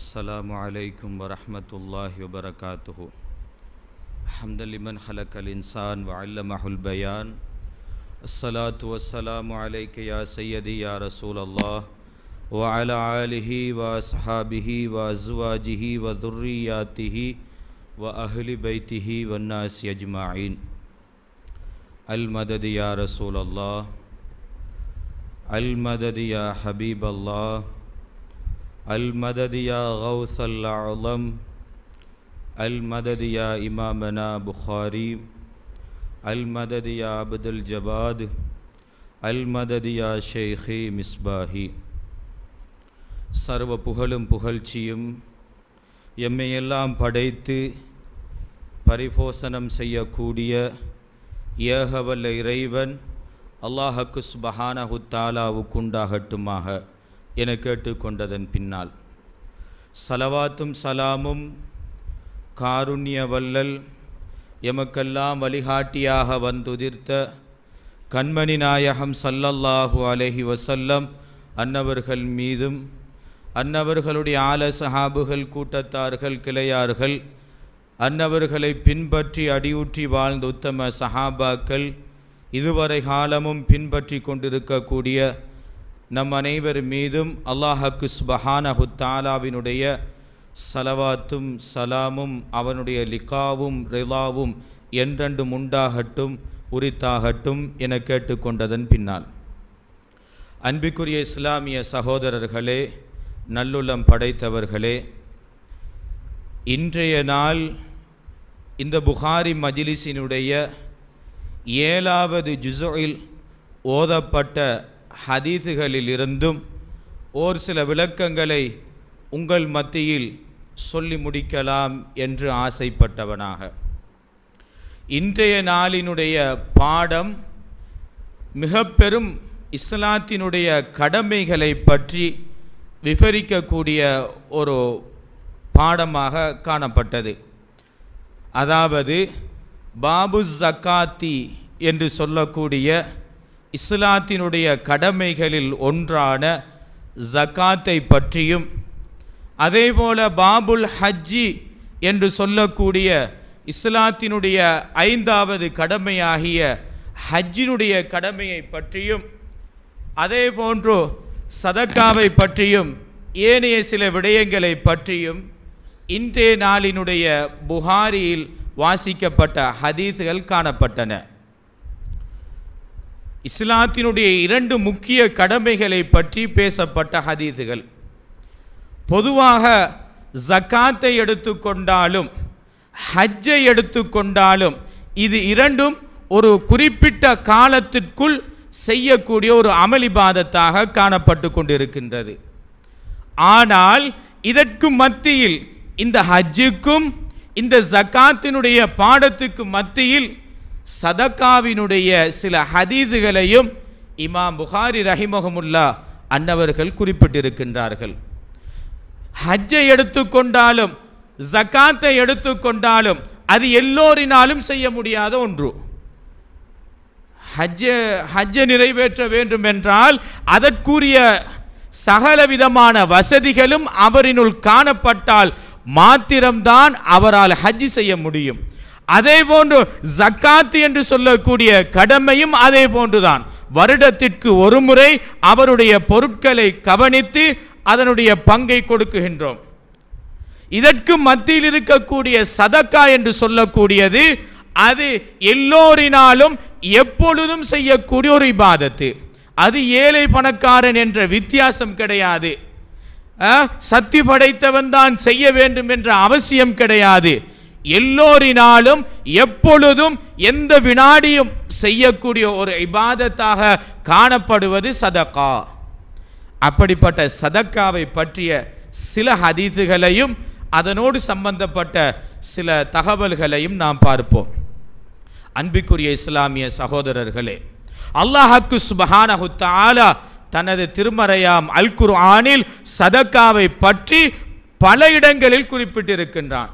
السلام علیکم ورحمۃ اللہ وبرکاتہ۔ حمد لمن خلق الانسان وعلمہ البیان۔ الصلاة والسلام علیک یا سیدی یا رسول اللہ۔ وعلی آلہ وصحابہ وازواجہ وذریاتہ واہل بیتہ والناس اجمعین۔ المدد یا رسول اللہ۔ المدد یا حبیب اللہ۔ المدد يا غوث الأعظم المدد يا إمامنا بخاري المدد يا عبد الجباد المدد يا شيخي மிஸ்பாஹி சர்வ புகழும் புகழ்ச்சியும் எம்மையெல்லாம் படைத்து பரிபோசனம் செய்யக்கூடிய ஏகவல்ல இறைவன் அல்லாஹக்கு சுபஹானஹு தாலாவுக்குண்டாகட்டுமாக என கேட்டுக்கொண்டதன் பின்னால். சலவாத்தும் சலாமும் காருண்ய வல்லல் எமக்கெல்லாம் வழிகாட்டியாக வந்துதிர்த்த கண்மணி நாயகம் சல்லல்லாஹு அலஹி வசல்லம் அன்னவர்கள் மீதும் அன்னவர்களுடைய ஆல சஹாபுகள் கூட்டத்தார்கள் கிளையார்கள் அன்னவர்களை பின்பற்றி அடியூற்றி வாழ்ந்த உத்தம சஹாபாக்கள் இதுவரை காலமும் பின்பற்றி கொண்டிருக்கக்கூடிய நம் அனைவர் மீதும் அல்லாஹக்கு சுபஹானஹு தாலாவினுடைய சலவாத்தும் சலாமும் அவனுடைய லிகாவும் ரிலாவும் என்றென்றும் உண்டாகட்டும் உரித்தாகட்டும் என கேட்டுக்கொண்டதன் பின்னால். அன்பிற்குரிய இஸ்லாமிய சகோதரர்களே நல்லுள்ளம் படைத்தவர்களே இன்றைய நாள் இந்த புகாரி மஜிலிஸினுடைய ஏழாவது ஜுசோயில் ஓதப்பட்ட ஹதீஸுகளிலிருந்தும் ஓர் சில விளக்கங்களை உங்கள் மத்தியில் சொல்லி முடிக்கலாம் என்று ஆசைப்பட்டவனாக. இன்றைய நாளினுடைய பாடம் மிக பெரும் இஸ்லாத்தினுடைய கடமைகளை பற்றி விவரிக்கக்கூடிய ஒரு பாடமாக காணப்பட்டது. அதாவது பாபு ஜக்காத்தி என்று சொல்லக்கூடிய இஸ்லாத்தினுடைய கடமைகளில் ஒன்றான ஜக்காத்தை பற்றியும் அதேபோல பாபுல் ஹஜ்ஜி என்று சொல்லக்கூடிய இஸ்லாத்தினுடைய ஐந்தாவது கடமையாகிய ஹஜ்ஜினுடைய கடமையை பற்றியும் அதே போன்று சதக்காவை பற்றியும் ஏனைய சில விடயங்களை பற்றியும் இன்றைய நாளினுடைய புகாரியில் வாசிக்கப்பட்ட ஹதீஸுகள் காணப்பட்டன. இஸ்லாத்தினுடைய இரண்டு முக்கிய கடமைகளை பற்றி பேசப்பட்ட ஹதீதுகள் பொதுவாக ஜக்காத்தை எடுத்துக்கொண்டாலும் ஹஜ்ஜை எடுத்துக்கொண்டாலும் இது இரண்டும் ஒரு குறிப்பிட்ட காலத்திற்குள் செய்யக்கூடிய ஒரு அமளிபாதத்தாக காணப்பட்டு கொண்டிருக்கின்றது. ஆனால் இதற்கு மத்தியில் இந்த ஹஜ்ஜுக்கும் இந்த ஜக்காத்தினுடைய பாடத்துக்கு மத்தியில் சதக்காவினுடைய சில ஹதீதுகளையும் இமாம் புகாரி ரஹிமஹமுல்லா அன்னவர்கள் குறிப்பிட்டிருக்கின்றார்கள். ஹஜ்ஜை எடுத்துக்கொண்டாலும் ஜக்காத்தை எடுத்துக்கொண்டாலும் அது எல்லோரினாலும் செய்ய முடியாத ஒன்று. ஹஜ்ஜ ஹஜ்ஜை நிறைவேற்ற வேண்டும் என்றால் அதற்குரிய சகல விதமான வசதிகளும் அவரினுள் காணப்பட்டால் மாத்திரம்தான் அவரால் ஹஜ் செய்ய முடியும். அதே போன்று ஜக்காத்து என்று சொல்லக்கூடிய கடமையும் அதே போன்றுதான். வருடத்திற்கு ஒரு முறை அவருடைய பொருட்களை கவனித்து அதனுடைய பங்கை கொடுக்குகின்றோம். இதற்கு மத்தியில் இருக்கக்கூடிய சதக்கா என்று சொல்லக்கூடியது அது எல்லோரினாலும் எப்பொழுதும் செய்யக்கூடிய ஒரு இபாதத்து. அது ஏழை பணக்காரன் என்ற வித்தியாசம் கிடையாது. சக்தி படைத்தவன் தான் செய்ய வேண்டும் என்ற அவசியம் கிடையாது. எல்லோரினாலும் எப்பொழுதும் எந்த வினாடியும் செய்யக்கூடிய ஒரு இபாதத்தாக காணப்படுவது சதக்கா. அப்படிப்பட்ட சதக்காவை பற்றிய சில ஹதீதுகளையும் அதனோடு சம்பந்தப்பட்ட சில தகவல்களையும் நாம் பார்ப்போம். அன்பிக்குரிய இஸ்லாமிய சகோதரர்களே அல்லாஹக்கு சுபஹானஹு தனது திருமறையாம் அல் குர்ஆனில் சதக்காவை பற்றி பல இடங்களில் குறிப்பிட்டிருக்கின்றான்.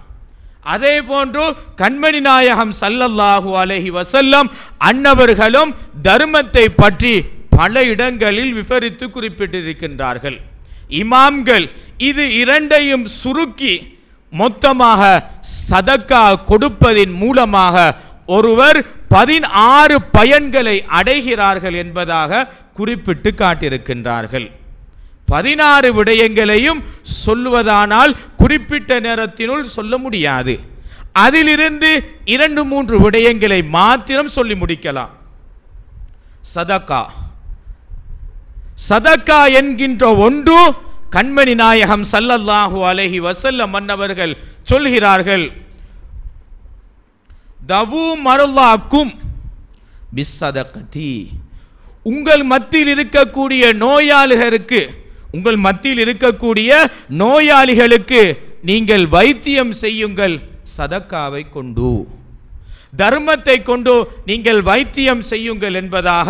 அதே போன்று கண்மணி நாயகம் சல்லல்லாஹு அலஹி வசல்லம் அன்னவர்களும் தர்மத்தை பற்றி பல இடங்களில் விவரித்து குறிப்பிட்டிருக்கின்றார்கள். இமாம்கள் இது இரண்டையும் சுருக்கி மொத்தமாக சதக்கா கொடுப்பதின் மூலமாக ஒருவர் பதினாறு பயன்களை அடைகிறார்கள் என்பதாக குறிப்பிட்டு காட்டியிருக்கின்றார்கள். பதினாறு விடயங்களையும் சொல்லுவதானால் குறிப்பிட்ட நேரத்தினுள் சொல்ல முடியாது. அதிலிருந்து இரண்டு மூன்று விடயங்களை மாத்திரம் சொல்லி முடிக்கலாம். சதக்கா. சதக்கா என்கின்ற ஒன்று கண்மணி நாயகம் சல்லல்லாஹு அலஹி வசல்ல மன்னவர்கள் சொல்கிறார்கள் தவு மருளாக்கும் பிஸ்ஸதகதி உங்கள் மத்தியில் இருக்கக்கூடிய நோயாளிகளுக்கு உங்கள் மத்தியில் இருக்கக்கூடிய நோயாளிகளுக்கு நீங்கள் வைத்தியம் செய்யுங்கள். சதக்காவை கொண்டு. தர்மத்தை கொண்டு நீங்கள் வைத்தியம் செய்யுங்கள் என்பதாக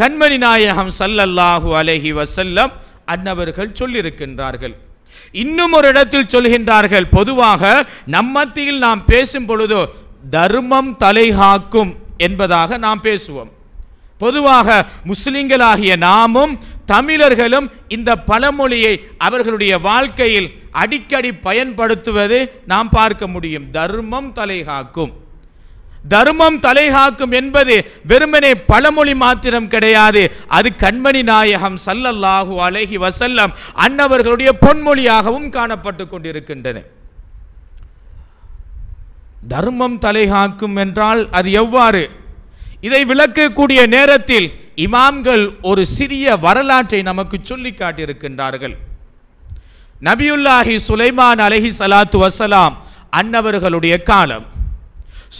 கண்மணி நாயகம் சல்லல்லாஹு அலஹி வசல்லம் அன்னவர்கள் சொல்லியிருக்கின்றார்கள். இன்னும் ஒரு இடத்தில் சொல்கின்றார்கள் பொதுவாக நம்மத்தியில் நாம் பேசும் பொழுது தர்மம் தலைகாக்கும் என்பதாக நாம் பேசுவோம். பொதுவாக முஸ்லிம்களாகிய நாமும் தமிழர்களும் இந்த பழமொழியை அவர்களுடைய வாழ்க்கையில் அடிக்கடி பயன்படுத்துவது நாம் பார்க்க முடியும். தர்மம் தலைகாக்கும். தர்மம் தலைகாக்கும் என்பது வெறுமனே பழமொழி மாத்திரம் கிடையாது. அது கண்மணி நாயகம் சல்லல்லாஹு அலஹி வசல்லம் அன்னவர்களுடைய பொன்மொழியாகவும் காணப்பட்டு கொண்டிருக்கின்றன. தர்மம் தலைகாக்கும் என்றால் அது எவ்வாறு? இதை விளக்கக்கூடிய நேரத்தில் இமாம்கள் ஒரு சிறிய வரலாற்றை நமக்கு சொல்லி காட்டியிருக்கின்றார்கள். நபியுல்லாஹி சுலைமான் அலஹி சலாத்து வசலாம் அன்னவர்களுடைய காலம்.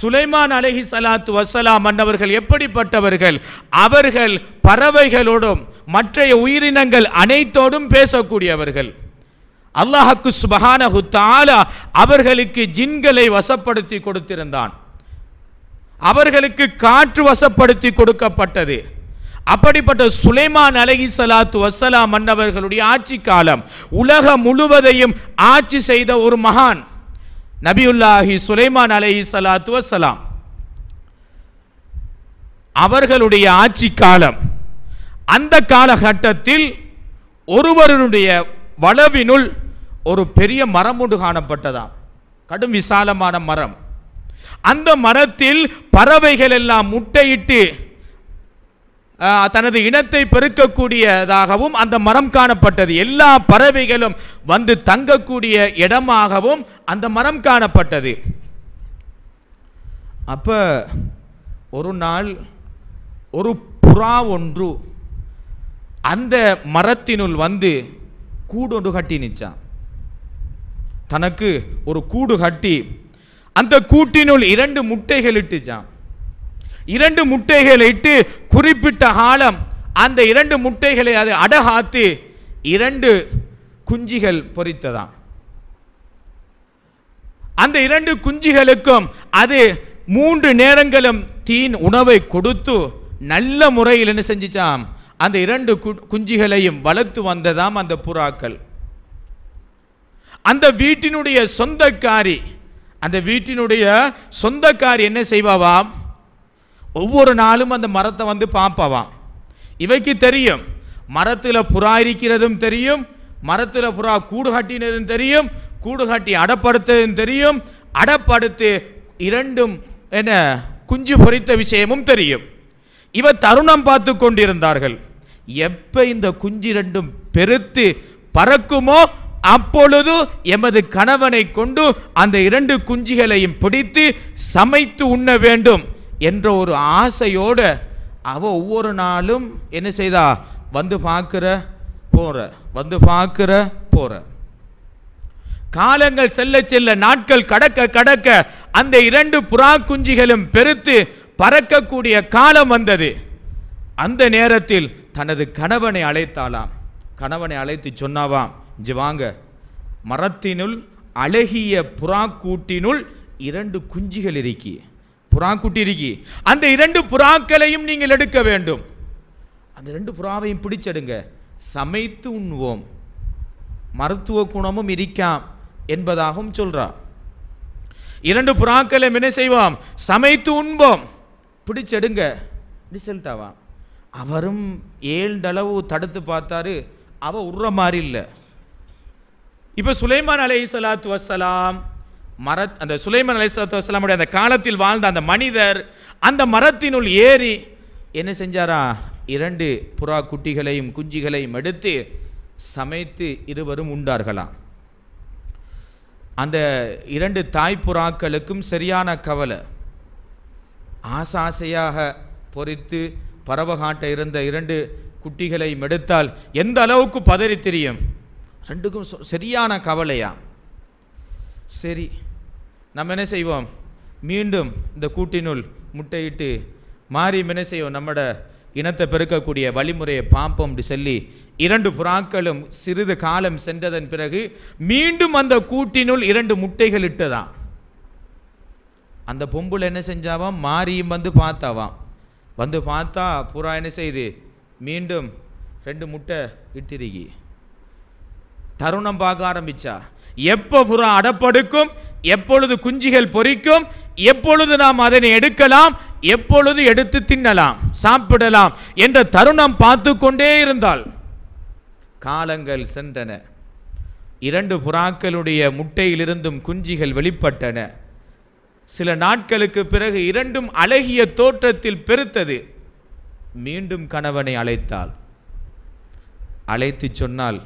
சுலைமான் அலஹி சலாத்து வசலாம் அன்னவர்கள் எப்படிப்பட்டவர்கள்? அவர்கள் பறவைகளோடும் மற்றைய உயிரினங்கள் அனைத்தோடும் பேசக்கூடியவர்கள். அல்லாஹக்கு சுபஹானஹு தாலா அவர்களுக்கு ஜின்களை வசப்படுத்தி கொடுத்திருந்தான். அவர்களுக்கு காற்று வசப்படுத்தி கொடுக்கப்பட்டது. அப்படிப்பட்ட சுலைமான் அலகி சலாத்து வசலாம் மன்னவர்களுடைய ஆட்சி காலம் உலகம் முழுவதையும் ஆட்சி செய்த ஒரு மகான் நபியுல்லாஹி சுலைமான் அலஹி சலாத்து வசலாம் அவர்களுடைய ஆட்சி காலம் அந்த காலகட்டத்தில் ஒருவருடைய வளவினுள் ஒரு பெரிய மரம் ஒன்று காணப்பட்டதாம். கடும் விசாலமான மரம். அந்த மரத்தில் பறவைகள் எல்லாம் முட்டையிட்டு தனது இனத்தை பெருக்கக்கூடியதாகவும் அந்த மரம் காணப்பட்டது. எல்லா பறவைகளும் வந்து தங்கக்கூடிய இடமாகவும் அந்த மரம் காணப்பட்டது. அப்ப ஒரு நாள் ஒரு புறா ஒன்று அந்த மரத்தினுள் வந்து கூடு ஒன்று கட்டி நிச்சான் தனக்கு ஒரு கூடு கட்டி அந்த கூட்டினுள் இரண்டு முட்டைகள் இட்டுச்சான் இரண்டு முட்டைகளை இட்டு குறிப்பிட்ட காலம் அந்த இரண்டு முட்டைகளை அது அடகாத்து இரண்டு குஞ்சிகள் பொரித்ததாம் அந்த இரண்டு குஞ்சிகளுக்கும் அது மூன்று நேரங்களும் தீன் உணவை கொடுத்து நல்ல முறையில் என்ன செஞ்சிச்சாம்? அந்த இரண்டு கு- குஞ்சிகளையும் வளர்த்து வந்ததாம் அந்த புறாக்கள். அந்த வீட்டினுடைய சொந்தக்காரி அந்த வீட்டினுடைய சொந்தக்காரி என்ன செய்வாவாம்? ஒவ்வொரு நாளும் அந்த மரத்தை வந்து பார்ப்பவான். இவைக்கு தெரியும் மரத்தில் புறா இருக்கிறதும் தெரியும் மரத்தில் புறா கூடு கட்டினதும் தெரியும் கூடு கட்டி அடப்படுத்ததும் தெரியும் அடப்படுத்து இரண்டும் என்ன குஞ்சு பொரித்த விஷயமும் தெரியும். இவ தருணம் பார்த்து கொண்டிருந்தார்கள். எப்போ இந்த குஞ்சு ரெண்டும் பெருத்து பறக்குமோ அப்பொழுது எமது கணவனை கொண்டு அந்த இரண்டு குஞ்சுகளையும் பிடித்து சமைத்து உண்ண வேண்டும். என்ற ஒரு ஆசையோடு அவ ஒவ்வொரு நாளும் என்ன செய்தா? வந்து பார்க்குற போகிற வந்து பார்க்குற போகிற காலங்கள் செல்ல செல்ல நாட்கள் கடக்க கடக்க அந்த இரண்டு புறா குஞ்சிகளும் பெருத்து பறக்கக்கூடிய காலம் வந்தது. அந்த நேரத்தில் தனது கணவனை அழைத்தாளாம். கணவனை அழைத்து சொன்னாவாம் இங்க வாங்க. மரத்தினுள் அழகிய புறா கூட்டினுள் இரண்டு குஞ்சிகள் இருக்கி. புறாக்குட்டி இருக்கி அந்த இரண்டு புறாக்களையும் நீங்கள் எடுக்க வேண்டும். அந்த ரெண்டு புறாவையும் பிடிச்செடுங்க. சமைத்து உண்ணுவோம் மருத்துவ குணமும் இருக்காம் என்பதாகவும் சொல்கிறார் இரண்டு புறாக்களை என்ன செய்வோம்? சமைத்து உண்போம். பிடிச்செடுங்க. ரிசல்ட்டாவா அவரும் ஏழ்ந்தளவு தடுத்து பார்த்தாரு. அவ உற மாதிரி இல்லை. இப்போ சுலைமான் அலை சலாத்து வசலாம் மரத் அந்த சுலைமன் அலை அந்த காலத்தில் வாழ்ந்த அந்த மனிதர் அந்த மரத்தினுள் ஏறி என்ன செஞ்சாரா? இரண்டு புறா குட்டிகளையும் குஞ்சிகளையும் எடுத்து சமைத்து இருவரும் உண்டார்களாம். அந்த இரண்டு தாய் புறாக்களுக்கும் சரியான கவலை. ஆசை ஆசையாக பொறித்து பறவகாட்ட இருந்த இரண்டு குட்டிகளை எடுத்தால் எந்த அளவுக்கு பதறி தெரியும்? ரெண்டுக்கும் சரியான கவலையா சரி நம்ம என்ன செய்வோம்? மீண்டும் இந்த கூட்டினுள் முட்டையிட்டு மாறி என்ன செய்வோம்? நம்மட இனத்தை பெருக்கக்கூடிய வழிமுறையை பார்ப்போம் அப்படி சொல்லி இரண்டு புறாக்களும் சிறிது காலம் சென்றதன் பிறகு மீண்டும் அந்த கூட்டினுள் இரண்டு முட்டைகள் இட்டதாம். அந்த பொம்புல என்ன செஞ்சாவாம்? மாரியும் வந்து பார்த்தாவாம். வந்து பார்த்தா புறா என்ன செய்யுது மீண்டும் ரெண்டு முட்டை இட்டிருக்கி. தருணம் பார்க்க ஆரம்பிச்சா. எப்போ புறா அடப்படுக்கும் எப்பொழுது குஞ்சிகள் பொரிக்கும் எப்பொழுது நாம் அதனை எடுக்கலாம் எப்பொழுது எடுத்து தின்னலாம் சாப்பிடலாம் என்ற தருணம் பார்த்து கொண்டே இருந்தால் காலங்கள் சென்றன. இரண்டு புறாக்களுடைய முட்டையிலிருந்தும் குஞ்சிகள் வெளிப்பட்டன. சில நாட்களுக்கு பிறகு இரண்டும் அழகிய தோற்றத்தில் பெருத்தது. மீண்டும் கணவனை அழைத்தாள். அழைத்து சொன்னால்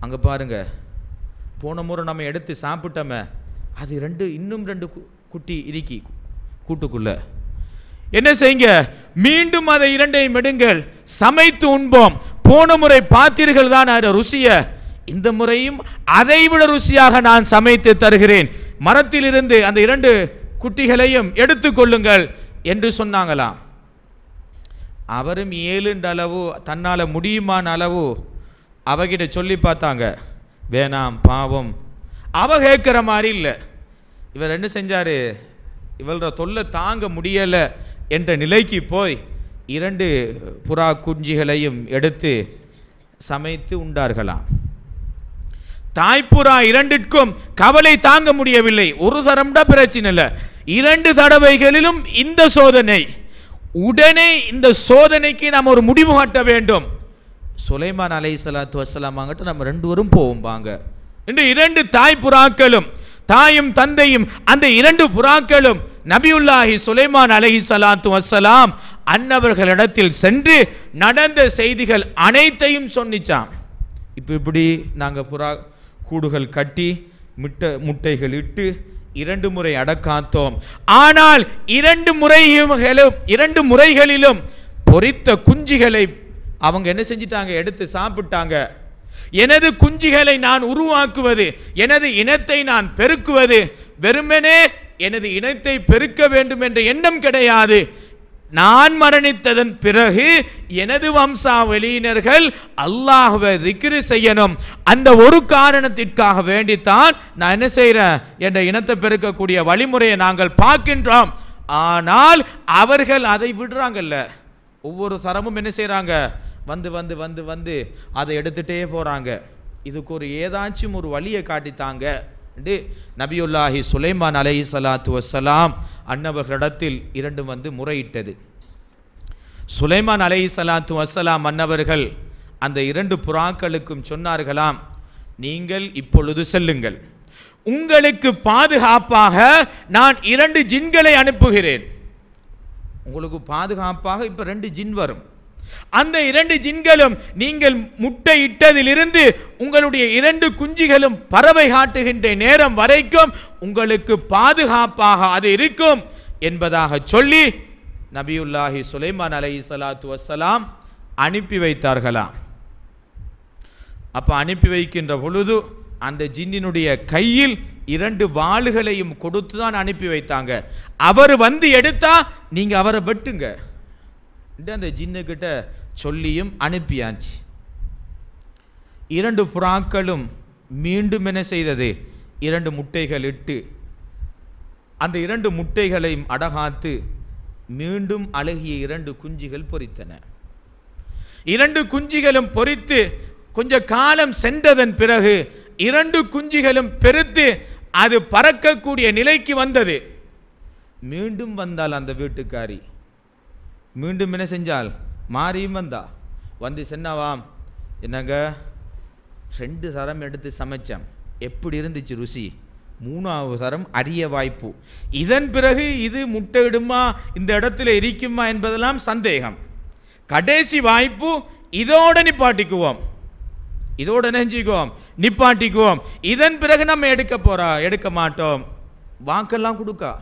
அங்கே பாருங்க போன முறை நம்ம எடுத்து சாப்பிட்டோமே அது ரெண்டு இன்னும் ரெண்டு கு- குட்டி இறுக்கி கூட்டுக்குள்ள. என்ன செய்யுங்க? மீண்டும் அதை இரண்டையும் எடுங்கள். சமைத்து உண்போம். போன முறை பார்த்தீர்கள் தான் ருசிய. இந்த முறையும் அதைவிட ருசியாக நான் சமைத்து தருகிறேன். மரத்திலிருந்து அந்த இரண்டு குட்டிகளையும் எடுத்துக்கொள்ளுங்கள் என்று சொன்னாங்களாம். அவரும் ஏழுன்ற அளவு தன்னால் முடியுமான அளவு அவகிட்ட சொல்லி பார்த்தாங்க. வேணாம் பாவம். அவ கேட்குற மாதிரி இல்லை. இவர் என்ன செஞ்சார்? இவளோட தொல்லை தாங்க முடியலை என்ற நிலைக்கு போய் இரண்டு புறா குஞ்சிகளையும் எடுத்து சமைத்து உண்டார்களாம். தாய்ப்புறா இரண்டிற்கும் கவலை தாங்க முடியவில்லை. ஒரு தரம்டா பிரச்சனை இல்லை. இரண்டு தடவைகளிலும் இந்த சோதனை. உடனே இந்த சோதனைக்கு நாம் ஒரு முடிவு காட்ட வேண்டும். சுலைமான் அலை சலாத்து வசலாமாங்கிட்ட நம்ம ரெண்டு பேரும் போவோம் வாங்க. என்று இரண்டு தாய் புறாக்களும் தாயும் தந்தையும் அந்த இரண்டு புறாக்களும் நபியுல்லாஹி சுலைமான் அலைஹி ஸலாத்து வஸ்ஸலாம் அன்னவர்களிடத்தில் சென்று நடந்த செய்திகள் அனைத்தையும் சொன்னிச்சாம். இப்போ இப்படி நாங்கள் புறா கூடுகள் கட்டி முட்டை முட்டைகள் இட்டு இரண்டு முறை அடக்காத்தோம். ஆனால் இரண்டு முறைகளும் இரண்டு முறைகளிலும் பொரித்த குஞ்சுகளை அவங்க என்ன செஞ்சிட்டாங்க? எடுத்து சாப்பிட்டாங்க. எனது குஞ்சுகளை நான் உருவாக்குவது எனது இனத்தை நான் பெருக்குவது வெறுமனே எனது இனத்தை பெருக்க வேண்டும் என்ற எண்ணம் கிடையாது. நான் மரணித்ததன் பிறகு எனது வம்சாவளியினர்கள் அல்லாஹுவை திக்ரு செய்யணும். அந்த ஒரு காரணத்திற்காக வேண்டித்தான் நான் என்ன செய்கிறேன் என்ற இனத்தை பெருக்கக்கூடிய வழிமுறையை நாங்கள் பார்க்கின்றோம். ஆனால் அவர்கள் அதை விடுறாங்கல்ல. ஒவ்வொரு சரமும் என்ன செய்கிறாங்க வந்து வந்து வந்து வந்து அதை எடுத்துட்டே போகிறாங்க இதுக்கு ஒரு ஏதாச்சும் ஒரு வழியை காட்டித்தாங்க. நபியுல்லாஹி சுலைமான் அலை சலாத்து வசலாம் அன்னவர்களிடத்தில் இரண்டும் வந்து முறையிட்டது. சுலைமான் அலை சலாத்து வசலாம் அன்னவர்கள் அந்த இரண்டு புறாக்களுக்கும் சொன்னார்களாம் நீங்கள் இப்பொழுது செல்லுங்கள். உங்களுக்கு பாதுகாப்பாக நான் இரண்டு ஜின்களை அனுப்புகிறேன். உங்களுக்கு பாதுகாப்பாக இப்போ ரெண்டு ஜின் வரும். அந்த இரண்டு ஜின்களும் நீங்கள் முட்டை இட்டதிலிருந்து உங்களுடைய இரண்டு குஞ்சுகளும் பறவை காட்டுகின்ற நேரம் வரைக்கும் உங்களுக்கு பாதுகாப்பாக அது இருக்கும் என்பதாக சொல்லி நபியுல்லாஹி சுலைமான் அலை சலாத்து வசலாம் அனுப்பி வைத்தார்களாம் அப்ப அனுப்பி வைக்கின்ற பொழுது அந்த ஜின்னினுடைய கையில் இரண்டு வாளுகளையும் கொடுத்து தான் அனுப்பி வைத்தாங்க. அவர் வந்து எடுத்தா நீங்க அவரை வெட்டுங்க. அந்த ஜின்னுக்கிட்ட சொல்லியும் அனுப்பியாச்சு. இரண்டு புறாக்களும் மீண்டும் என்ன செய்தது? இரண்டு முட்டைகள் இட்டு அந்த இரண்டு முட்டைகளையும் அடகாத்து மீண்டும் அழகிய இரண்டு குஞ்சுகள் பொரித்தன இரண்டு குஞ்சுகளும் பொரித்து கொஞ்ச காலம் சென்றதன் பிறகு இரண்டு குஞ்சுகளும் பெருத்து அது பறக்கக்கூடிய நிலைக்கு வந்தது. மீண்டும் வந்தால் அந்த வீட்டுக்காரி மீண்டும் என்ன செஞ்சால்? மாறியும் வந்தா. வந்து சென்னவாம். என்னங்க? ரெண்டு சரம் எடுத்து சமைச்சேன். எப்படி இருந்துச்சு ருசி? மூணாவது சரம் அரிய வாய்ப்பு. இதன் பிறகு இது முட்டையிடுமா? இந்த இடத்துல இருக்குமா என்பதெல்லாம் சந்தேகம். கடைசி வாய்ப்பு இதோட நிப்பாட்டிக்குவோம். இதோட நெஞ்சிக்குவோம். நிப்பாட்டிக்குவோம். இதன் பிறகு நம்ம எடுக்க போறா எடுக்க மாட்டோம். வாக்கெல்லாம் கொடுக்கா.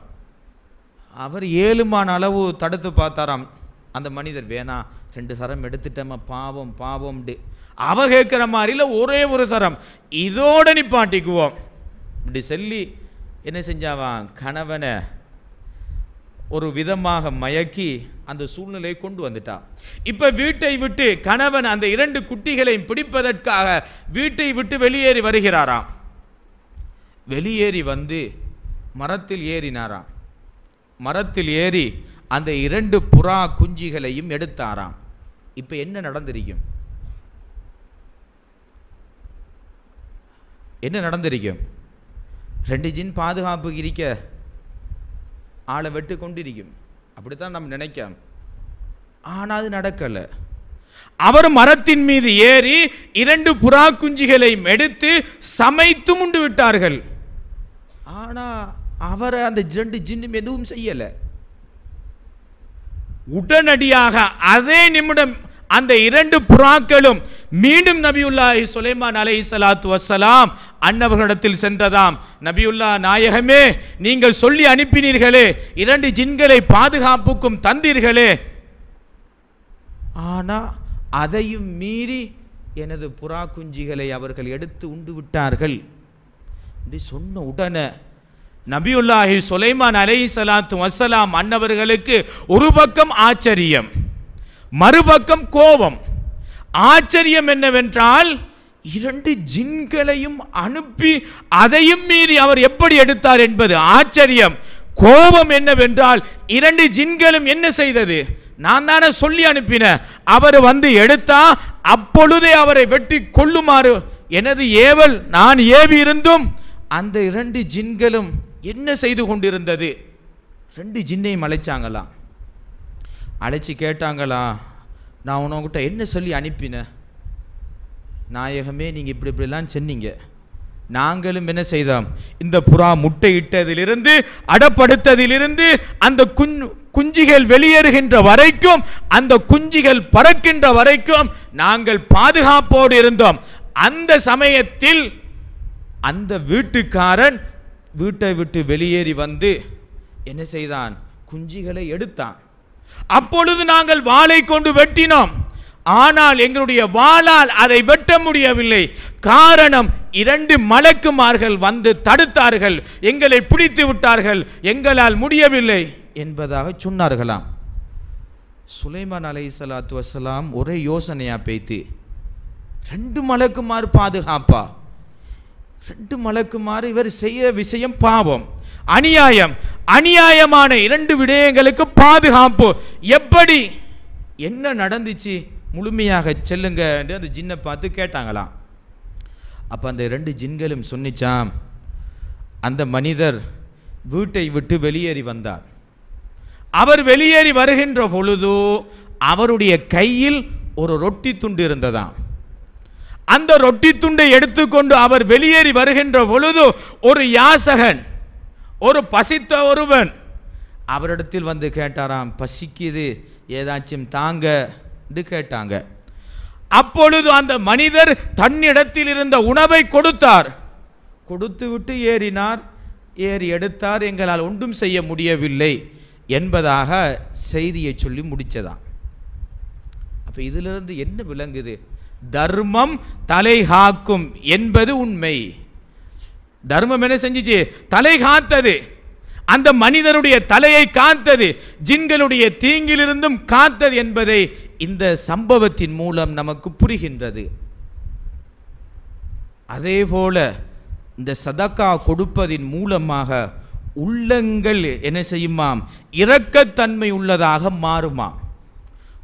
அவர் ஏழுமான அளவு தடுத்து பார்த்தாராம். அந்த மனிதர் வேணா ரெண்டு சரம் எடுத்துட்டோமா பாவம் பாவம்டு அவ கேட்குற மாதிரில ஒரே ஒரு சரம் இதோட நிப்பாட்டிக்குவோம் இப்படி சொல்லி என்ன செஞ்சாவான்? கணவனை ஒரு விதமாக மயக்கி அந்த சூழ்நிலையை கொண்டு வந்துட்டான். இப்ப வீட்டை விட்டு கணவன் அந்த இரண்டு குட்டிகளையும் பிடிப்பதற்காக வீட்டை விட்டு வெளியேறி வருகிறாராம். வெளியேறி வந்து மரத்தில் ஏறினாராம். மரத்தில் ஏறி அந்த இரண்டு புறா குஞ்சிகளையும் எடுத்தாராம். இப்போ என்ன நடந்திருக்கும்? என்ன நடந்திருக்கும்? ரெண்டு ஜின் பாதுகாப்பு இருக்க ஆளை வெட்டு கொண்டிருக்கும். அப்படித்தான் நம்ம நினைக்க ஆனால் அது நடக்கலை. அவர் மரத்தின் மீது ஏறி இரண்டு புறா குஞ்சிகளை எடுத்து சமைத்து உண்டு விட்டார்கள். ஆனால் அவரை அந்த இரண்டு ஜின்னும் எதுவும் செய்யலை. உடனடியாக அதே நிமிடம் அந்த இரண்டு புறாக்களும் மீண்டும் நபியுல்லாஹி சுலைமான் அலை சலாத்து வசலாம் அன்னவர்களிடத்தில் சென்றதாம். நபியுல்லா நாயகமே நீங்கள் சொல்லி அனுப்பினீர்களே இரண்டு ஜின்களை பாதுகாப்புக்கும் தந்தீர்களே. ஆனா அதையும் மீறி எனது புறா குஞ்சிகளை அவர்கள் எடுத்து உண்டு விட்டார்கள். இப்படி சொன்ன உடனே நபியுல்லாஹி சுலைமான் அலை சலாத்து வசலாம் அன்னவர்களுக்கு ஒரு பக்கம் ஆச்சரியம் மறுபக்கம் கோபம். ஆச்சரியம் என்னவென்றால் இரண்டு ஜின்களையும் அனுப்பி அதையும் மீறி அவர் எப்படி எடுத்தார் என்பது ஆச்சரியம். கோபம் என்னவென்றால் இரண்டு ஜின்களும் என்ன செய்தது? நான் தானே சொல்லி அனுப்பினேன் அவர் வந்து எடுத்தா அப்பொழுதே அவரை வெட்டி கொள்ளுமாறு எனது ஏவல் நான் ஏவி இருந்தும் அந்த இரண்டு ஜின்களும் என்ன செய்து கொண்டிருந்தது? ரெண்டு ஜின்னையும் அழைச்சாங்களாம். அழைச்சி கேட்டாங்களா நான் உனவங்கிட்ட என்ன சொல்லி அனுப்பினேன் நாயகமே நீங்கள் இப்படி இப்படிலாம் சொன்னீங்க. நாங்களும் என்ன செய்தோம்? இந்த புறா முட்டையிட்டதிலிருந்து அடப்படுத்ததிலிருந்து அந்த குஞ்சு குஞ்சிகள் வெளியேறுகின்ற வரைக்கும் அந்த குஞ்சிகள் பறக்கின்ற வரைக்கும் நாங்கள் பாதுகாப்போடு இருந்தோம். அந்த சமயத்தில் அந்த வீட்டுக்காரன் வீட்டை விட்டு வெளியேறி வந்து என்ன செய்தான்? குஞ்சிகளை எடுத்தான். அப்பொழுது நாங்கள் வாளை கொண்டு வெட்டினோம். ஆனால் எங்களுடைய வாளால் அதை வெட்ட முடியவில்லை. காரணம் இரண்டு மலக்குமார்கள் வந்து தடுத்தார்கள். எங்களை பிடித்து விட்டார்கள். எங்களால் முடியவில்லை என்பதாக சொன்னார்களாம். சுலைமான் அலை சலாத்து வசலாம் ஒரே யோசனையா பேத்து. ரெண்டு மலக்குமார் பாதுகாப்பா? ரெண்டு மலக்குமாறு இவர் செய்ய விஷயம் பாவம். அநியாயம். அநியாயமான இரண்டு விடயங்களுக்கு பாதுகாப்பு. எப்படி? என்ன நடந்துச்சு? முழுமையாக செல்லுங்க அந்த ஜின்னை பார்த்து கேட்டாங்களாம். அப்போ அந்த ரெண்டு ஜின்களும் சொன்னிச்சாம் அந்த மனிதர் வீட்டை விட்டு வெளியேறி வந்தார். அவர் வெளியேறி வருகின்ற பொழுது அவருடைய கையில் ஒரு ரொட்டி துண்டு இருந்ததாம். அந்த ரொட்டி துண்டை எடுத்துக்கொண்டு அவர் வெளியேறி வருகின்ற பொழுது ஒரு யாசகன் ஒரு பசித்த ஒருவன் அவரிடத்தில் வந்து கேட்டாராம் பசிக்குது ஏதாச்சும் தாங்க என்று கேட்டாங்க. அப்பொழுது அந்த மனிதர் தன்னிடத்தில் இருந்த உணவை கொடுத்தார். கொடுத்து விட்டு ஏறினார். ஏறி எடுத்தார். எங்களால் ஒன்றும் செய்ய முடியவில்லை என்பதாக செய்தியை சொல்லி முடித்ததான் அப்போ இதிலிருந்து என்ன விளங்குது? தர்மம் தலை காக்கும் என்பது உண்மை. தர்மம் என்ன செஞ்சுச்சு? தலை காத்தது. அந்த மனிதனுடைய தலையை காத்தது. ஜின்களுடைய தீங்கிலிருந்தும் காத்தது என்பதை இந்த சம்பவத்தின் மூலம் நமக்கு புரிகின்றது. அதே போல இந்த சதக்கா கொடுப்பதின் மூலமாக உள்ளங்கள் என்ன செய்யுமாம்? இரக்கத்தன்மை உள்ளதாக மாறுமாம்.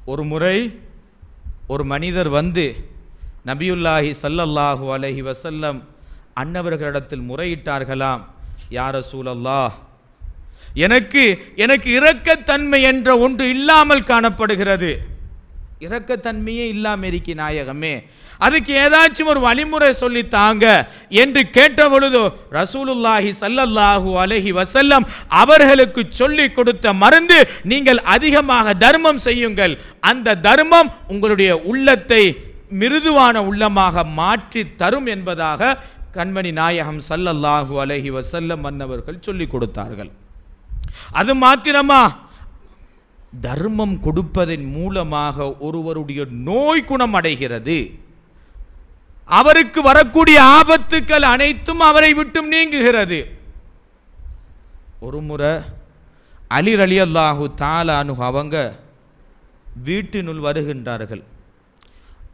ஒரு முறை ஒரு மனிதர் வந்து நபியுல்லாஹி சல்லல்லாஹு அலஹி வசல்லம் அன்னவர்களிடத்தில் முறையிட்டார்களாம் யார சூழல்லா எனக்கு எனக்கு இரக்கத்தன்மை என்ற ஒன்று இல்லாமல் காணப்படுகிறது. இரக்கத்தன்மையே இல்லாம இருக்கி நாயகமே. அதுக்கு ஏதாச்சும் ஒரு வழிமுறை சொல்லி தாங்க என்று கேட்ட பொழுது ரசூலுல்லாஹி சல்லல்லாஹு அலஹி வசல்லம் அவர்களுக்கு சொல்லி கொடுத்த மருந்து நீங்கள் அதிகமாக தர்மம் செய்யுங்கள். அந்த தர்மம் உங்களுடைய உள்ளத்தை மிருதுவான உள்ளமாக மாற்றி தரும் என்பதாக கண்மணி நாயகம் சல்லல்லாஹு அலஹி வசல்லம் மன்னவர்கள் சொல்லி கொடுத்தார்கள். அது மாத்திரமா? தர்மம் கொடுப்பதன் மூலமாக ஒருவருடைய நோய் குணம் அடைகிறது அவருக்கு வரக்கூடிய ஆபத்துக்கள் அனைத்தும் அவரை விட்டும் நீங்குகிறது. ஒரு முறை அலி அலி அல்லாஹு தாலானு அவங்க வீட்டினுள் வருகின்றார்கள்.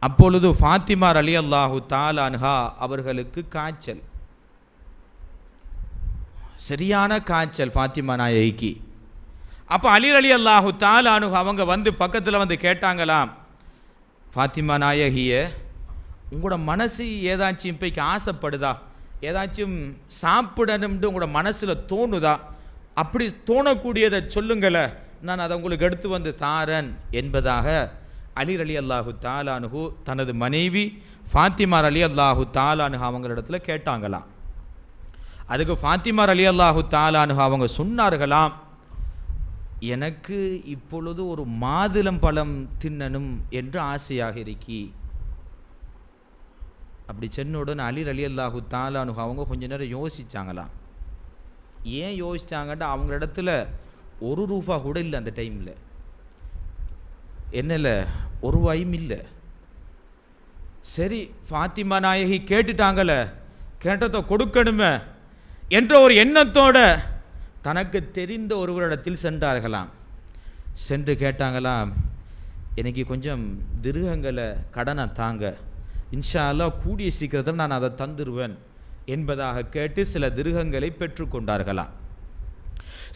அப்பொழுது ஃபாத்திமார் அலி அல்லாஹு தாலான்ஹா அவர்களுக்கு காய்ச்சல். சரியான காய்ச்சல் ஃபாத்திமா நாயகிக்கு. அப்போ அலி அலி அல்லாஹு தாலானு அவங்க வந்து பக்கத்தில் வந்து கேட்டாங்களாம் ஃபாத்திமா நாயகிய உங்களோட மனசு ஏதாச்சும் இப்போக்கு ஆசைப்படுதா? ஏதாச்சும் சாப்பிடணும்ட்டு உங்களோட மனசில் தோணுதா? அப்படி தோணக்கூடியதை சொல்லுங்களே நான் அதை உங்களுக்கு எடுத்து வந்து தாரன் என்பதாக அலி அலி அல்லாஹு தாலானுகு தனது மனைவி ஃபாத்திமார் அலி அல்லாஹு தாலானுகு அவங்களிடத்தில் கேட்டாங்களாம். அதுக்கு ஃபாத்திமார் அலி அல்லாஹு தாலானுகு அவங்க சொன்னார்களாம் எனக்கு இப்பொழுது ஒரு மாதுளம் பழம் தின்னணும் என்று ஆசையாக இருக்கி. அப்படி சென்னுடன் அலிர் அலி அல்லாஹு தாலானு அவங்க கொஞ்ச நேரம் யோசித்தாங்களாம் ஏன் யோசிச்சாங்கன்ட்டு அவங்க இடத்துல ஒரு ரூபா கூட இல்லை அந்த டைமில். என்னல? ஒரு ரூபாயும் இல்லை. சரி ஃபாத்திமா நாயகி கேட்டுட்டாங்கல்ல கேட்டதை கொடுக்கணுமே என்ற ஒரு எண்ணத்தோட தனக்கு தெரிந்த ஒருவரிடத்தில் சென்றார்களாம். சென்று கேட்டாங்களாம் எனக்கு கொஞ்சம் திருகங்களை கடனை தாங்க. இன்ஷா கூடிய சீக்கிரத்தில் நான் அதை தந்துடுவேன் என்பதாக கேட்டு சில திருகங்களை பெற்றுக்கொண்டார்களாம்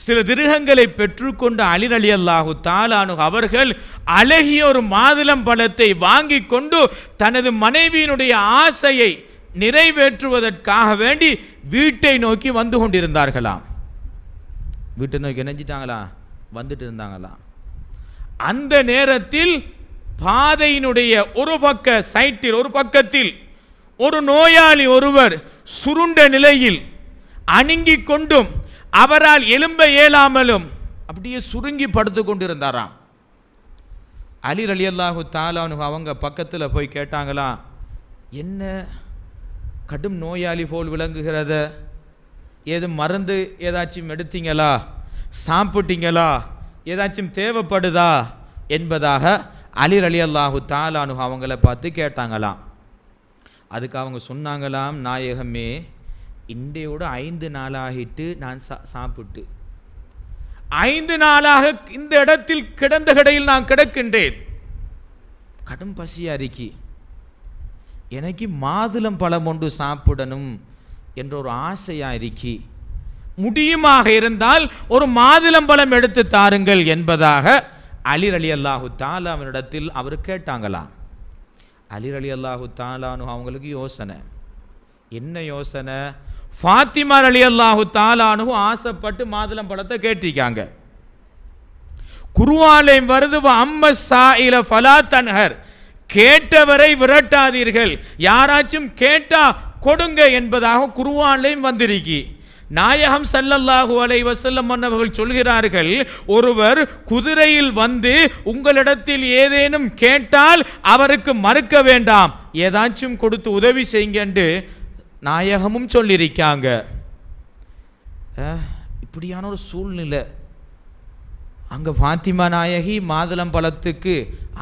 சில திருகங்களை பெற்றுக்கொண்ட அலிர் அலி அல்லாஹு தாலானு அவர்கள் அழகிய ஒரு மாதுளம் பழத்தை வாங்கி கொண்டு தனது மனைவியினுடைய ஆசையை நிறைவேற்றுவதற்காக வேண்டி வீட்டை நோக்கி வந்து கொண்டிருந்தார்களாம். வீட்டை நோக்கி இணைஞ்சிட்டாங்களா? வந்துட்டு இருந்தாங்களா? அந்த நேரத்தில் பாதையினுடைய ஒரு பக்க சைட்டில் ஒரு பக்கத்தில் ஒரு நோயாளி ஒருவர் சுருண்ட நிலையில் அணுங்கிக் கொண்டும் அவரால் எலும்ப இயலாமலும் அப்படியே சுருங்கி படுத்து கொண்டிருந்தாராம். அலி அலி அல்லாஹு தாலானு அவங்க பக்கத்தில் போய் கேட்டாங்களா என்ன? கடும் நோயாளி போல் விளங்குகிறத? ஏதும் மருந்து ஏதாச்சும் எடுத்தீங்களா? சாப்பிட்டீங்களா? ஏதாச்சும் தேவைப்படுதா? என்பதாக அலிர் அலி அல்லாஹு தாலானு அவங்கள பார்த்து கேட்டாங்களாம். அதுக்கு அவங்க சொன்னாங்களாம் நாயகமே இண்டையோடு ஐந்து நாளாகிட்டு நான் சா சாப்பிட்டு ஐந்து நாளாக இந்த இடத்தில் கிடந்த கடையில் நான் கிடக்கின்றேன். கடும் பசி அறிக்கி எனக்கு மாதுளம் பழம் ஒன்று சாப்பிடணும் என்ற ஒரு ஆசையாக இருக்கி முடியுமாக இருந்தால் ஒரு மாதுளம்பழம் எடுத்து தாருங்கள் என்பதாக அலிர் அலி அல்லாஹு தாலா அவனிடத்தில் அவர் கேட்டாங்களாம். அலிர் அலி அல்லாஹு தாலானு அவங்களுக்கு யோசனை. என்ன யோசனை? ஃபாத்திமார் அலி அல்லாஹு தாலானு ஆசைப்பட்டு மாதுளம் பழத்தை கேட்டிருக்காங்க. குருவாலயம் வருது அம்ம சாயில ஃபலா தன்ஹர். கேட்டவரை விரட்டாதீர்கள். யாராச்சும் கேட்டா கொடுங்க என்பதாக குருவானிலையும் வந்திருக்கி. நாயகம் ஸல்லல்லாஹு அலை வசல்லம் மன்னவர்கள் சொல்கிறார்கள் ஒருவர் குதிரையில் வந்து உங்களிடத்தில் ஏதேனும் கேட்டால் அவருக்கு மறுக்க வேண்டாம். ஏதாச்சும் கொடுத்து உதவி செய்யுங்கன்று நாயகமும் சொல்லியிருக்காங்க. இப்படியான ஒரு சூழ்நிலை. அங்கே ஃபாத்திமா நாயகி மாதுளம்பழத்துக்கு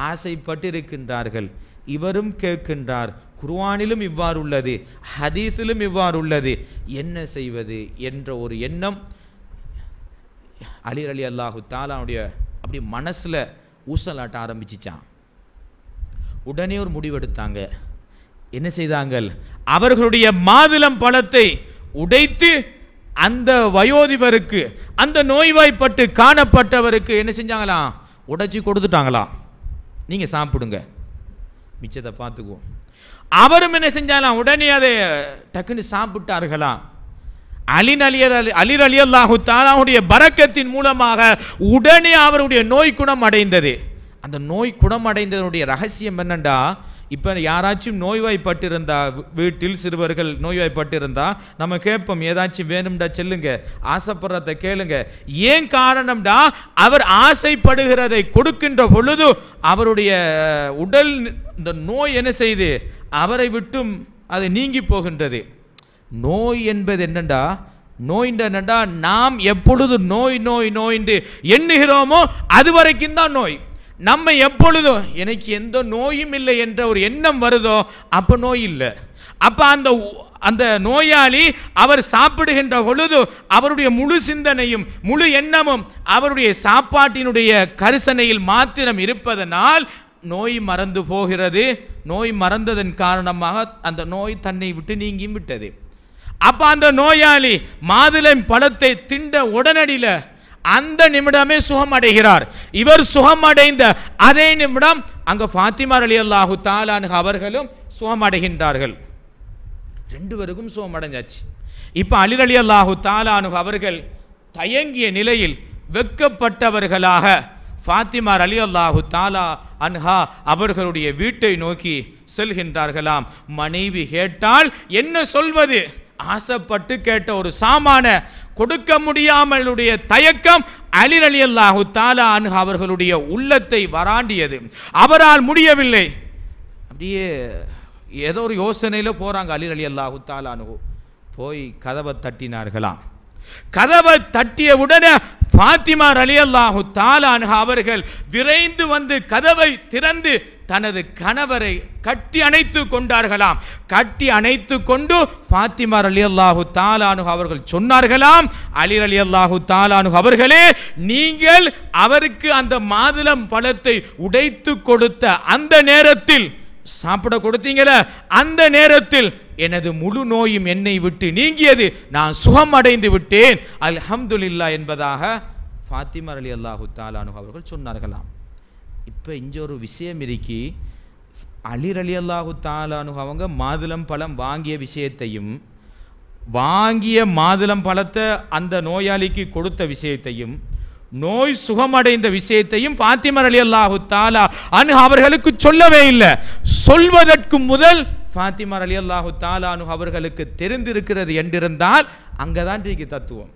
ஆசைப்பட்டு இருக்கின்றார்கள். இவரும் கேட்கின்றார் குர்வானிலும் இவ்வாறு உள்ளது ஹதீஸிலும் இவ்வாறு உள்ளது என்ன செய்வது? என்ற ஒரு எண்ணம் அலிர் அலி அல்லாஹு தாலாவுடைய அப்படி மனசில் ஊசலாட்ட ஆரம்பிச்சிச்சான் உடனே ஒரு முடிவெடுத்தாங்க. என்ன செய்தாங்கள்? அவர்களுடைய மாதுளம் பழத்தை உடைத்து அந்த வயோதிபருக்கு அந்த நோய்வாய்ப்பட்டு காணப்பட்டவருக்கு என்ன செஞ்சாங்களாம்? உடைச்சி கொடுத்துட்டாங்களாம். நீங்கள் சாப்பிடுங்க. மிச்சத்தை பார்த்துக்குவோம். அவரும் என்ன செஞ்சாலாம்? உடனே அதை டக்குன்னு சாப்பிட்டார்களாம் அலின் அலியர் அலிர் அலி அல்லாஹு தாலாவுடைய பறக்கத்தின் மூலமாக உடனே அவருடைய நோய் குணம் அடைந்தது. அந்த நோய் குணம் அடைந்ததனுடைய ரகசியம் என்னண்டா? இப்போ யாராச்சும் நோய்வாய்ப்பட்டிருந்தா வீட்டில் சிறுவர்கள் நோய்வாய்ப்பட்டிருந்தா நம்ம கேட்போம் ஏதாச்சும் வேணும்டா செல்லுங்க ஆசைப்படுறத கேளுங்க. ஏன் காரணம்டா அவர் ஆசைப்படுகிறதை கொடுக்கின்ற பொழுது அவருடைய உடல் இந்த நோய் என்ன செய்து அவரை விட்டும் அது நீங்கி போகின்றது. நோய் என்பது என்னண்டா? நோய்ன்ற என்னண்டா நாம் எப்பொழுது நோய் நோய் நோய்ன்று எண்ணுகிறோமோ அது வரைக்கும் தான் நோய். நம்ம எப்பொழுதும் எனக்கு எந்த நோயும் இல்லை என்ற ஒரு எண்ணம் வருதோ அப்போ நோய் இல்லை. அப்போ அந்த அந்த நோயாளி அவர் சாப்பிடுகின்ற பொழுது அவருடைய முழு சிந்தனையும் முழு எண்ணமும் அவருடைய சாப்பாட்டினுடைய கரிசனையில் மாத்திரம் இருப்பதனால் நோய் மறந்து போகிறது. நோய் மறந்ததன் காரணமாக அந்த நோய் தன்னை விட்டு நீங்கியும் விட்டது. அப்போ அந்த நோயாளி மாதுளம் பழத்தை திண்ட உடனடியில் அந்த நிமிடமே சுகம் அடைகிறார் இவர் சுகம் அடைந்த அதே நிமிடம் அங்க ஃபாத்திமார் அலி அல்லாஹு தாலானு அவர்களும் சுகம் அடைகின்றார்கள் ரெண்டு பேருக்கும் சுகம் அடைஞ்சாச்சு இப்ப அலி அலி அல்லாஹு தாலானு அவர்கள் தயங்கிய நிலையில் வெட்கப்பட்டவர்களாக ஃபாத்திமார் அலி அல்லாஹு தாலா அன்ஹா அவர்களுடைய வீட்டை நோக்கி செல்கின்றார்களாம். மனைவி கேட்டால் என்ன சொல்வது? ஆசைப்பட்டு கேட்ட ஒரு சாமான கொடுக்க முடியாமலுடைய தயக்கம் அலி அலி அல்லாஹு தாலா அனு அவர்களுடைய உள்ளத்தை வராண்டியது. அவரால் முடியவில்லை. அப்படியே ஏதோ ஒரு யோசனையில் போகிறாங்க அலி அலி அல்லாஹு தாலானு போய் கதவை தட்டினார்களாம். கதவை தட்டிய உடனே ஃபாத்திமா அலி அல்லாஹு தாலானு அவர்கள் விரைந்து வந்து கதவை திறந்து தனது கணவரை கட்டி அணைத்து கொண்டார்களாம். கட்டி அணைத்து கொண்டு ஃபாத்திமார் அலி அல்லாஹு தாலானு அவர்கள் சொன்னார்களாம். அலி அலி அல்லாஹு தாலானு அவர்களே நீங்கள் அவருக்கு அந்த மாதுளம் பழத்தை உடைத்து கொடுத்த அந்த நேரத்தில் சாப்பிட கொடுத்தீங்கள அந்த நேரத்தில் எனது முழு நோயும் என்னை விட்டு நீங்கியது. நான் சுகம் அடைந்து விட்டேன். அல்ஹம்துலில்லா என்பதாக ஃபாத்திமர் அலி அல்லாஹு தாலானு அவர்கள் சொன்னார்களாம். இப்போ இங்கே ஒரு விஷயம் இருக்கி அலி அலி அல்லாஹு தாலானு அவங்க மாதுளம் பழம் வாங்கிய விஷயத்தையும் வாங்கிய மாதுளம் பழத்தை அந்த நோயாளிக்கு கொடுத்த விஷயத்தையும் நோய் சுகமடைந்த விஷயத்தையும் பாத்திமர் அலி அல்லாஹு தாலா அனு அவர்களுக்கு சொல்லவே இல்லை. சொல்வதற்கு முதல் ஃபாத்திமர் அலி அல்லாஹு தாலானு அவர்களுக்கு தெரிந்திருக்கிறது என்றிருந்தால் அங்கதான் இருக்கு தத்துவம்.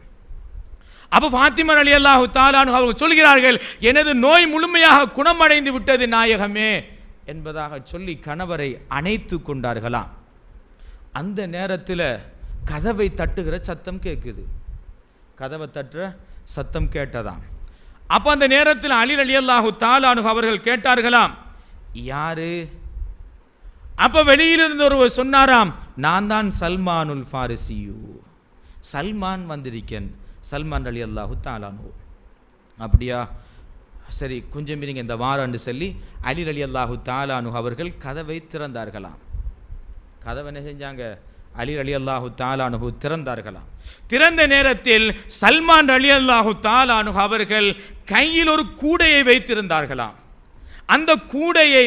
அப்போ ஃபாத்திமர் அலி அல்லாஹு தாலானு அவர்கள் சொல்கிறார்கள் எனது நோய் முழுமையாக குணமடைந்து விட்டது நாயகமே என்பதாக சொல்லி கணவரை அணைத்து கொண்டார்களாம். அந்த நேரத்தில் கதவை தட்டுகிற சத்தம் கேட்குது கதவை தட்டுற சத்தம் கேட்டதாம். அப்போ அந்த நேரத்தில் அலில் அலி அல்லாஹு தாலானு அவர்கள் கேட்டார்களாம் யாரு? அப்போ வெளியிலிருந்து ஒருவர் சொன்னாராம் நான் தான் சல்மானுல் ஃபாரிசியூ. சல்மான் வந்திருக்கேன். சல்மான் அலி அல்லாஹு தாலானு அப்படியா? சரி கொஞ்சம் இருங்க இந்த வாரம்னு சொல்லி அலி அலி அல்லாஹு தாலானு அவர்கள் கதவை திறந்தார்களாம். கதவை என்ன செஞ்சாங்க? அலி அலி அல்லாஹு தாலானுகு திறந்தார்களாம். திறந்த நேரத்தில் சல்மான் அலி அல்லாஹு தாலானு அவர்கள் கையில் ஒரு கூடையை வைத்திருந்தார்களாம். அந்த கூடையை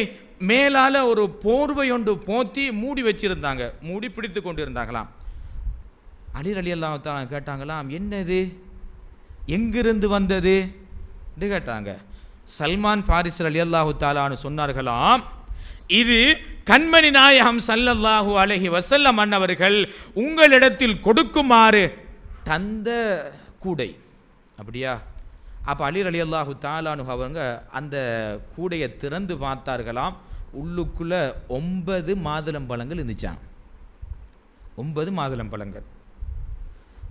மேலால் ஒரு போர்வை ஒன்று போத்தி மூடி வச்சிருந்தாங்க. மூடி பிடித்து கொண்டு இருந்தாங்களாம் அலி அலி அல்லாஹு கேட்டாங்களாம் என்னது? எங்கிருந்து வந்தது? என்று கேட்டாங்க. சல்மான் ஃபாரிஸ் அலி அல்லாஹு தாலான்னு சொன்னார்களாம் இது கண்மணி நாயகம் சல்லல்லாஹு அலைஹி வசல்லம் அன்னவர்கள் உங்களிடத்தில் கொடுக்குமாறு தந்த கூடை. அப்படியா? அப்போ அலி அலி அல்லாஹு தாலானு அவங்க அந்த கூடையை திறந்து பார்த்தார்களாம். உள்ளுக்குள்ளே ஒன்பது மாதுளம்பழங்கள் இருந்துச்சாம். ஒன்பது மாதுளம்பழங்கள்.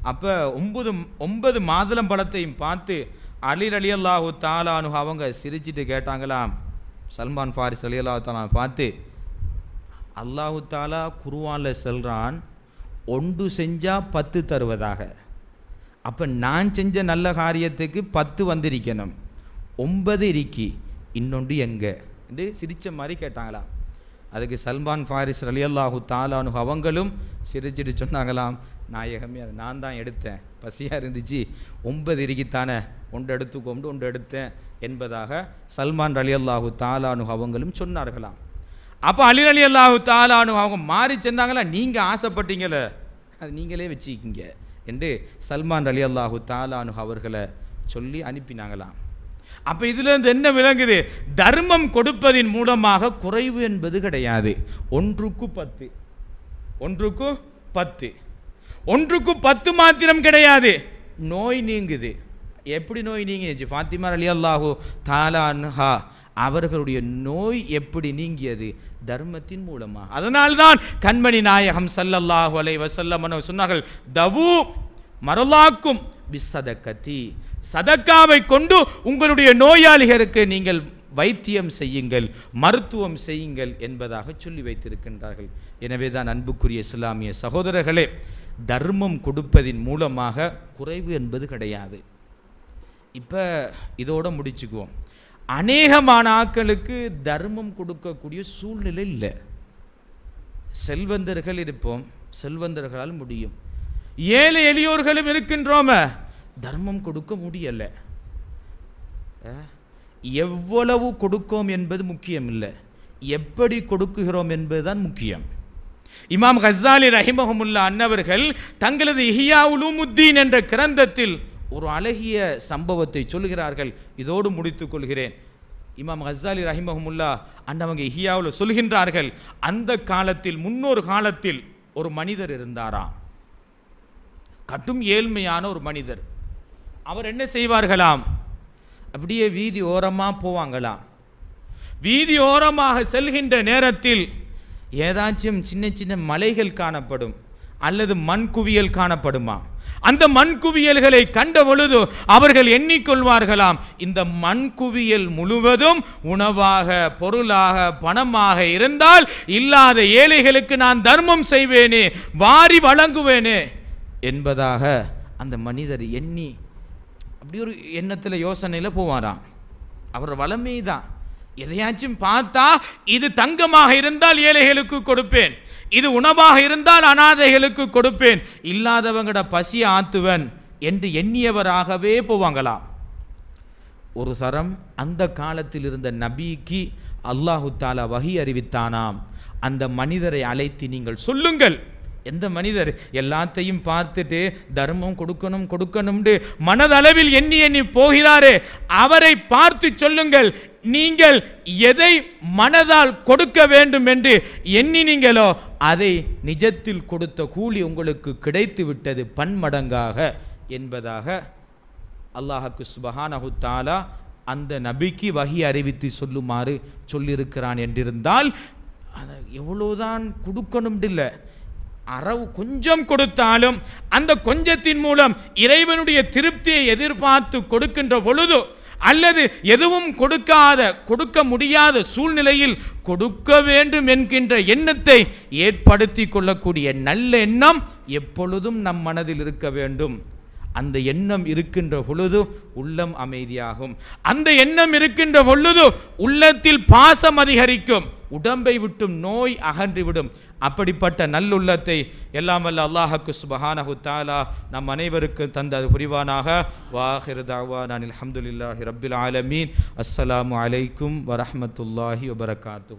அப்போ ஒன்பது ஒன்பது மாதுளம்பழத்தையும் பார்த்து அலில் அலி அல்லாஹூ தாலானு அவங்க சிரிச்சிட்டு கேட்டாங்களாம். சல்மான் ஃபாரிஸ் அலி அல்லாஹு தாலான் பார்த்து அல்லாஹு தாலா குருவானில் செல்கிறான் ஒன்று செஞ்சால் பத்து தருவதாக. அப்போ நான் செஞ்ச நல்ல காரியத்துக்கு பத்து வந்திருக்கணும். ஒன்பது இருக்கி இன்னொன்று எங்கே? என்று சிரித்த மாதிரி கேட்டாங்களாம். அதுக்கு சல்மான் ஃபாரிஸ் அலி தாலானு அவங்களும் சிரிச்சிட்டு சொன்னாங்களாம் நாயகமே அது நான் தான் எடுத்தேன். பசியாக இருந்துச்சு. ஒன்பது இருக்கித்தானே ஒன்று எடுத்துக்கொண்டு ஒன்று எடுத்தேன். என்பதாக சல்மான் ரலியல்லாஹு தாலானு அவங்களும் சொன்னார்களாம். அப்போ அலி அலி அல்லாஹு தாலானு அவங்க மாறி சென்றாங்களா? நீங்கள் ஆசைப்பட்டீங்களே? அது நீங்களே வச்சுக்கிங்க என்று சல்மான் அலி அல்லாஹு தாலானு அவர்களை சொல்லி அனுப்பினாங்களாம். அப்போ இதுலேருந்து என்ன விளங்குது? தர்மம் கொடுப்பதின் மூலமாக குறைவு என்பது கிடையாது. ஒன்றுக்கு பத்து. ஒன்றுக்கு பத்து. ஒன்றுக்கு பத்து மாத்திரம் கிடையாது. நோய் நீங்குது. எப்படி நோய் நீங்கிச்சு? ஃபாத்திமா அலி அல்லாஹூ தாலான்ஹா அவர்களுடைய நோய் எப்படி நீங்கியது? தர்மத்தின் மூலமாக அதனால்தான் கண்மணி நாயகம் சல்லல்லாஹு அலை வஸல்லம் சொன்னார்கள் தவு மரலாக்கும் பிஸ்ஸதக்கத்தி சதக்காவை கொண்டு உங்களுடைய நோயாளிகளுக்கு நீங்கள் வைத்தியம் செய்யுங்கள் மருத்துவம் செய்யுங்கள் என்பதாக சொல்லி வைத்திருக்கின்றார்கள். எனவே தான் அன்புக்குரிய இஸ்லாமிய சகோதரர்களே தர்மம் கொடுப்பதின் மூலமாக குறைவு என்பது கிடையாது. இப்போ இதோடு முடிச்சுக்குவோம். அநேகமான ஆக்களுக்கு தர்மம் கொடுக்கக்கூடிய சூழ்நிலை இல்லை. செல்வந்தர்கள் இருப்போம் செல்வந்தர்களால் முடியும். ஏழை எளியோர்களும் இருக்கின்றோம? தர்மம் கொடுக்க முடியல. எவ்வளவு கொடுக்கோம் என்பது முக்கியம் இல்லை எப்படி கொடுக்குகிறோம் என்பதுதான் முக்கியம். இமாம் ஹசாலி ரஹிமஹமுல்லா அன்னவர்கள் தங்களது இஹியா உலூமுத்தீன் என்ற கிரந்தத்தில் ஒரு அழகிய சம்பவத்தை சொல்கிறார்கள் இதோடு முடித்துக் கொள்கிறேன். இமாம் ஹசாலி ரஹிமஹமுல்லா அன்னவங்க இஹியாவில் சொல்கின்றார்கள் அந்த காலத்தில் முன்னொரு காலத்தில் ஒரு மனிதர் இருந்தாராம். கட்டும் ஏழ்மையான ஒரு மனிதர். அவர் என்ன செய்வார்களாம்? அப்படியே வீதி ஓரமாக போவாங்களாம். வீதி ஓரமாக செல்கின்ற நேரத்தில் ஏதாச்சும் சின்ன சின்ன மலைகள் காணப்படும் அல்லது மண் குவியல் காணப்படுமா? அந்த மண் குவியல்களை கண்ட பொழுது அவர்கள் எண்ணிக்கொள்வார்களாம் இந்த மண் குவியல் முழுவதும் உணவாக பொருளாக பணமாக இருந்தால் இல்லாத ஏழைகளுக்கு நான் தர்மம் செய்வேனே வாரி வழங்குவேனே. என்பதாக அந்த மனிதர் எண்ணி அப்படி ஒரு எண்ணத்தில் யோசனையில் போவாராம். அவர் வளமே தான் எதையாச்சும் பார்த்தா இது தங்கமாக இருந்தால் ஏழைகளுக்கு கொடுப்பேன். இது உணவாக இருந்தால் அனாதைகளுக்கு கொடுப்பேன். இல்லாதவங்கட பசி ஆத்துவன் என்று எண்ணியவராகவே போவாங்களாம். ஒரு சரம் அந்த காலத்தில் இருந்த நபிக்கு அல்லாஹு தாலா வகி அறிவித்தானாம். அந்த மனிதரை அழைத்து நீங்கள் சொல்லுங்கள். எந்த மனிதர் எல்லாத்தையும் பார்த்துட்டு தர்மம் கொடுக்கணும் கொடுக்கணும்னு மனதளவில் எண்ணி எண்ணி போகிறாரே அவரை பார்த்து சொல்லுங்கள் நீங்கள் எதை மனதால் கொடுக்க வேண்டும் என்று எண்ணினீங்களோ அதை நிஜத்தில் கொடுத்த கூலி உங்களுக்கு கிடைத்து விட்டது பன்மடங்காக என்பதாக அல்லாஹாக்கு சுபஹானஹு தாலா அந்த நபிக்கு வகி அறிவித்து சொல்லுமாறு சொல்லியிருக்கிறான் என்றிருந்தால் அதை எவ்வளோதான் கொடுக்கணும் இல்லை அறவு கொஞ்சம் கொடுத்தாலும் அந்த கொஞ்சத்தின் மூலம் இறைவனுடைய திருப்தியை எதிர்பார்த்து கொடுக்கின்ற பொழுது அல்லது எதுவும் கொடுக்காத கொடுக்க முடியாத சூழ்நிலையில் கொடுக்க வேண்டும் என்கின்ற எண்ணத்தை ஏற்படுத்தி கொள்ளக்கூடிய நல்ல எண்ணம் எப்பொழுதும் நம் மனதில் இருக்க வேண்டும். அந்த எண்ணம் இருக்கின்ற பொழுது உள்ளம் அமைதியாகும். அந்த எண்ணம் இருக்கின்ற பொழுது உள்ளத்தில் பாசம் அதிகரிக்கும். உடம்பை விட்டும் நோய் அகன்றுவிடும். அப்படிப்பட்ட நல்லுள்ளத்தை எல்லாம் வல்ல அல்லாஹக்கு சுபஹானஹு தாலா நம் அனைவருக்கு தந்த அது புரிவானாக வாஹிர் தாவான் அல்ஹம்துலில்லாஹி ரப்பில் ஆலமீன். அஸ்ஸலாமு அலைக்கும் வரஹமத்துல்லாஹி வபரகாத்து